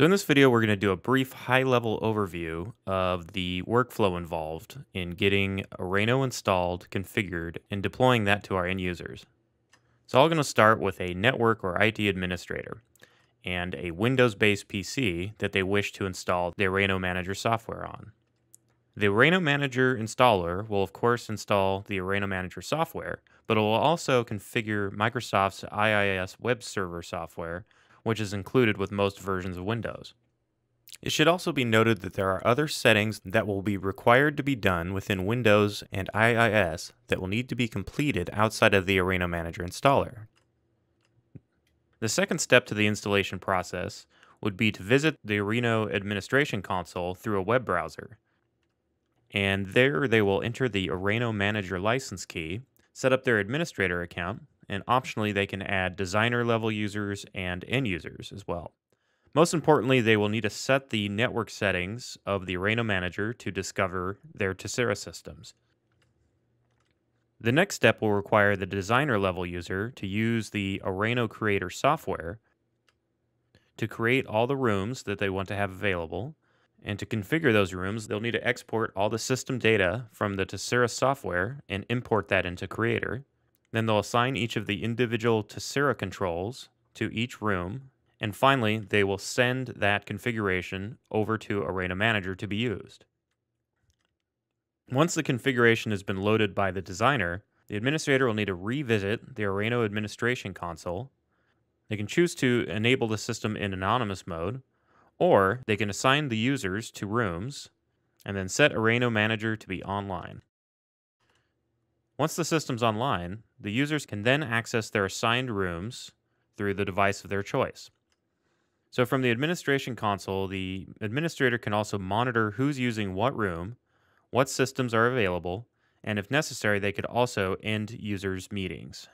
So in this video, we're going to do a brief high-level overview of the workflow involved in getting Oreno installed, configured, and deploying that to our end users. So I'm going to start with a network or IT administrator and a Windows-based PC that they wish to install the Oreno Manager software on. The Oreno Manager installer will of course install the Oreno Manager software, but it will also configure Microsoft's IIS web server software which is included with most versions of Windows. It should also be noted that there are other settings that will be required to be done within Windows and IIS that will need to be completed outside of the Oreno Manager installer. The second step to the installation process would be to visit the Oreno Administration Console through a web browser. And there they will enter the Oreno Manager license key, set up their administrator account, and optionally they can add designer level users and end users as well. Most importantly, they will need to set the network settings of the Oreno Manager to discover their Tesira systems. The next step will require the designer level user to use the Oreno Creator software to create all the rooms that they want to have available. And to configure those rooms, they'll need to export all the system data from the Tesira software and import that into Creator. Then they'll assign each of the individual Tesira controls to each room. And finally, they will send that configuration over to Oreno Manager to be used. Once the configuration has been loaded by the designer, the administrator will need to revisit the Oreno administration console. They can choose to enable the system in anonymous mode, or they can assign the users to rooms and then set Oreno Manager to be online. Once the system's online, the users can then access their assigned rooms through the device of their choice. So, from the administration console, the administrator can also monitor who's using what room, what systems are available, and if necessary, they could also end users' meetings.